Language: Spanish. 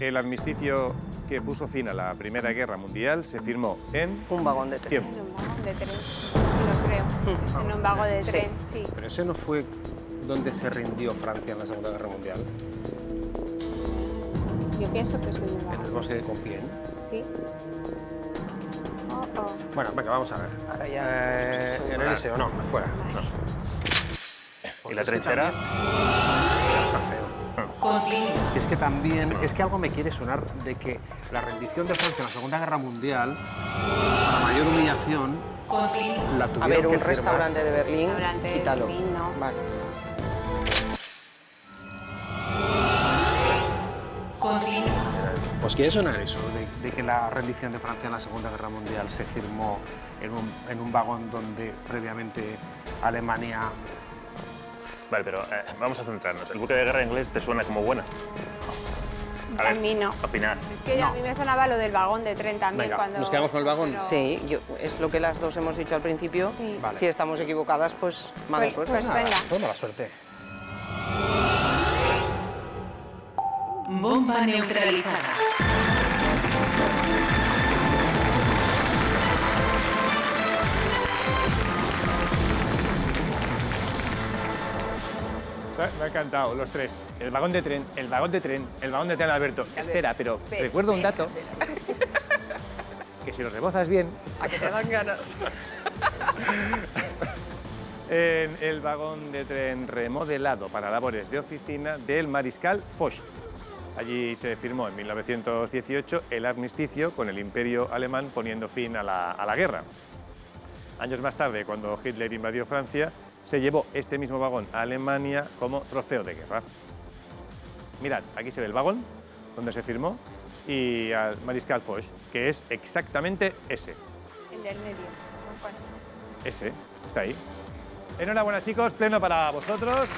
el armisticio que puso fin a la Primera Guerra Mundial se firmó en Un vagón de tren. tiempo. En un vagón de tren, lo creo. En un vagón de Sí. tren, sí. Pero ese no fue donde se rindió Francia en la Segunda Guerra Mundial, Yo pienso que es en un en el vagón. bosque de Compiègne. Sí. Oh, oh. Bueno, venga, vamos a ver. Ahora ya Eh, en el Eliseo, no, fuera. Vale. ¿Y la trinchera? Es que también, es que algo me quiere sonar de que la rendición de Francia en la Segunda Guerra Mundial, para mayor humillación, la A tuvieron ver, que un firmar. restaurante de Berlín, Restaurante de quítalo. Berlín, no. Vale. Continúa. Pues quiere sonar eso, de, de que la rendición de Francia en la Segunda Guerra Mundial se firmó en un, en un vagón donde previamente Alemania... Vale, pero eh, vamos a centrarnos. ¿El buque de guerra inglés te suena como buena? A mí no. Opinar. Es que a mí me sonaba lo del vagón de tren también Venga, cuando... ¿nos quedamos con el vagón? pero- Sí, yo, es lo que las dos hemos dicho al principio. Sí. Vale. Si estamos equivocadas, pues mala Pues- suerte. pues venga. Pues mala suerte. Bomba neutralizada. Me ha encantado, los tres. El vagón de tren, el vagón de tren, el vagón de tren, Alberto. Espera, pero recuerdo un dato. Que si lo rebozas bien, A que te dan ganas. en el vagón de tren remodelado para labores de oficina del mariscal Foch. Allí se firmó en 1918 el armisticio con el imperio alemán poniendo fin a la, a la guerra. Años más tarde, cuando Hitler invadió Francia, se llevó este mismo vagón a Alemania como trofeo de guerra. Mirad, aquí se ve el vagón donde se firmó y al mariscal Foch, que es exactamente ese. El del medio. Ese, está ahí. Enhorabuena chicos, pleno para vosotros.